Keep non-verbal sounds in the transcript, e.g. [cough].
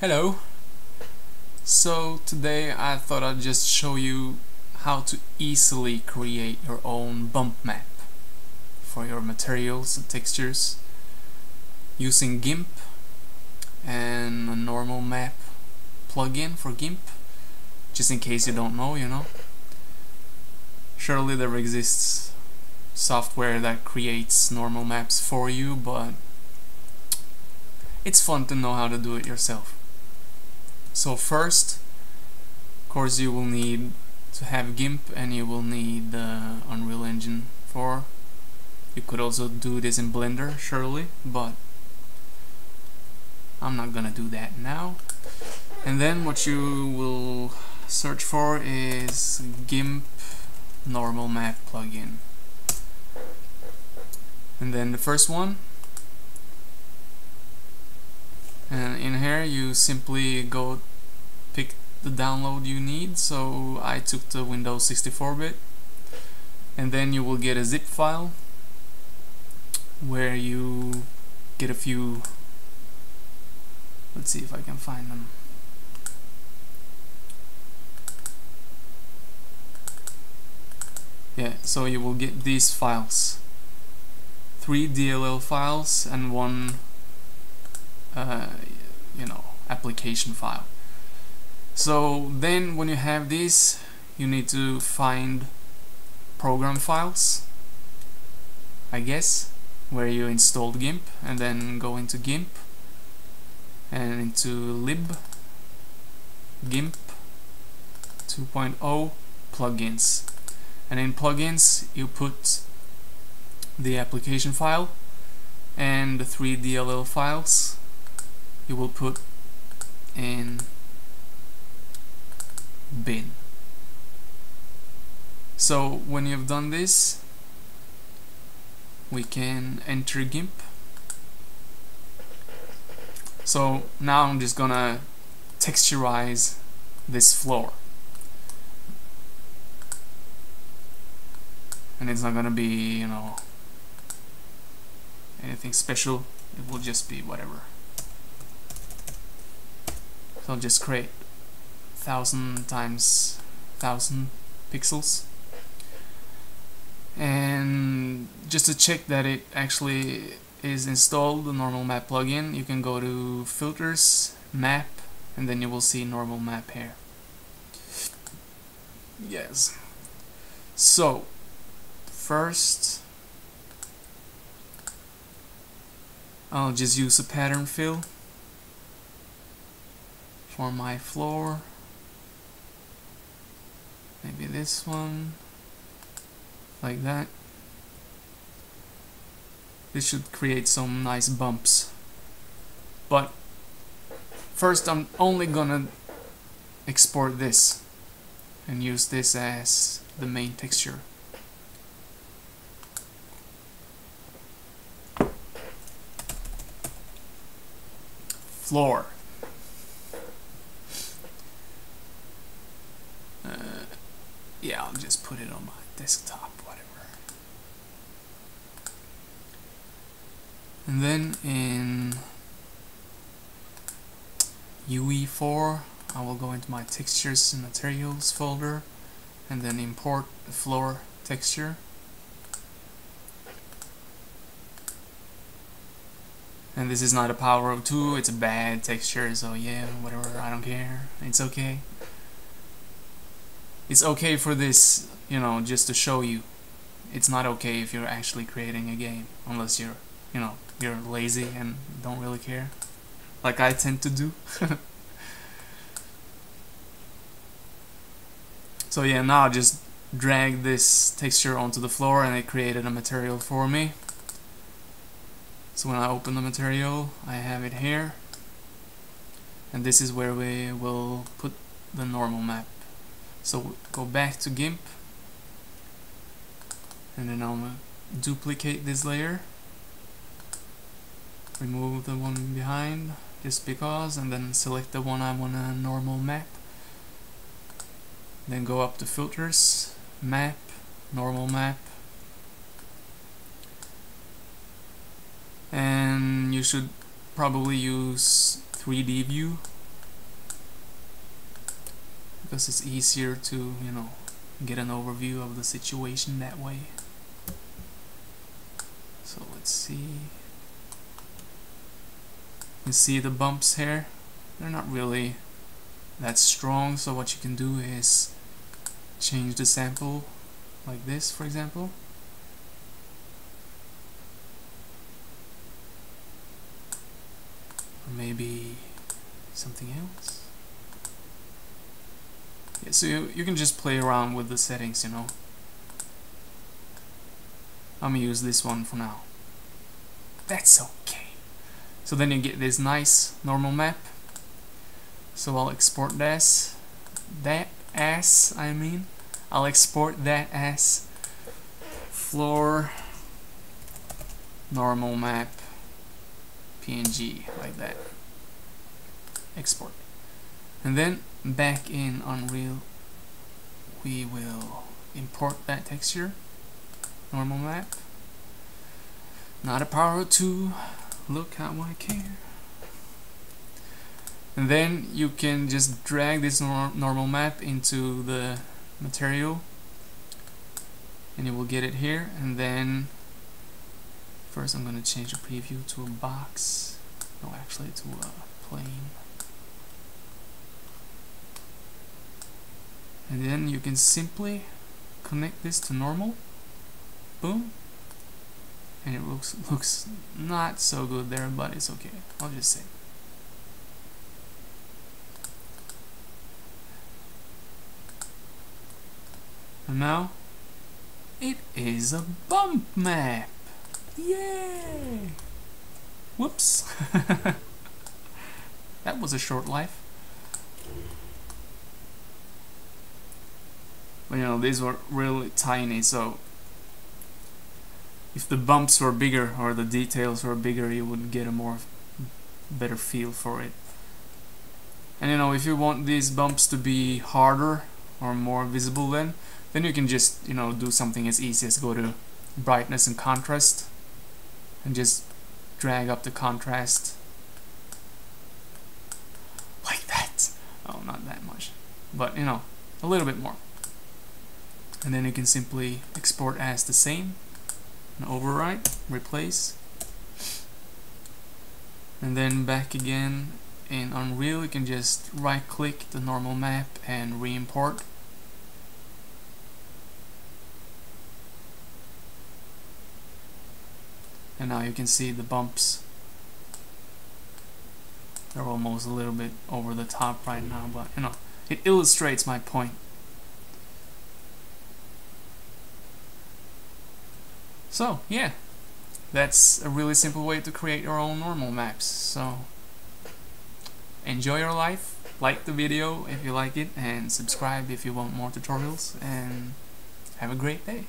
Hello! So today I thought I'd just show you how to easily create your own bump map for your materials and textures using GIMP and a normal map plugin for GIMP just in case you don't know, you know. Surely there exists software that creates normal maps for you, but it's fun to know how to do it yourself. So first, of course you will need to have GIMP and you will need uh, Unreal Engine 4. You could also do this in Blender, surely, but I'm not gonna do that now. And then what you will search for is GIMP normal map plugin. And then the first one and in here you simply go pick the download you need. So I took the Windows 64-bit and then you will get a zip file where you get a few let's see if I can find them. Yeah so you will get these files. Three DLL files and one uh, you know application file. So then when you have this you need to find program files I guess where you installed GIMP and then go into GIMP and into lib GIMP 2.0 plugins. And in plugins you put the application file and the three DLL files you will put in bin. So when you've done this we can enter GIMP. So now I'm just gonna texturize this floor. And it's not gonna be you know anything special. It will just be whatever so I'll just create thousand times thousand pixels. And just to check that it actually is installed the normal map plugin you can go to filters map and then you will see normal map here. Yes. So first I'll just use a pattern fill for my floor. Maybe this one. Like that. This should create some nice bumps. But first I'm only gonna export this and use this as the main texture. Floor yeah, I'll just put it on my desktop, whatever. And then in UE4, I will go into my textures and materials folder and then import the floor texture. And this is not a Power of 2, it's a bad texture, so yeah, whatever, I don't care, it's okay it's okay for this, you know, just to show you. It's not okay if you're actually creating a game, unless you're, you know, you're lazy and don't really care, like I tend to do. [laughs] so yeah, now I just drag this texture onto the floor and it created a material for me. So when I open the material, I have it here. And this is where we will put the normal map. So go back to GIMP. And then I'll duplicate this layer. Remove the one behind just because and then select the one I want a normal map. Then go up to filters map normal map. And you should probably use 3D view because it's easier to you know get an overview of the situation that way. So let's see. You see the bumps here? They're not really that strong so what you can do is change the sample like this for example. Or maybe something else yeah, so you, you can just play around with the settings you know. I'm gonna use this one for now. That's okay. So then you get this nice normal map. So I'll export this. That as I mean. I'll export that as floor normal map PNG like that. Export and then back in Unreal we will import that texture normal map. Not a power 2 look how I care. And then you can just drag this nor normal map into the material. And you will get it here. And then first I'm going to change the preview to a box. No actually to a plane and then you can simply connect this to normal. Boom. And it looks [laughs] looks not so good there but it's okay. I'll just say. And now it is a bump map. Yay! Whoops. [laughs] That was a short life you know these were really tiny so if the bumps were bigger or the details were bigger you would get a more better feel for it. And you know if you want these bumps to be harder or more visible then then you can just you know do something as easy as go to brightness and contrast and just drag up the contrast. Like that. Oh not that much. But you know a little bit more and then you can simply export as the same. And overwrite replace. And then back again in Unreal you can just right click the normal map and re-import. And now you can see the bumps. They're almost a little bit over the top right now but you know it illustrates my point So, yeah, that's a really simple way to create your own normal maps. So, enjoy your life, like the video if you like it, and subscribe if you want more tutorials, and have a great day.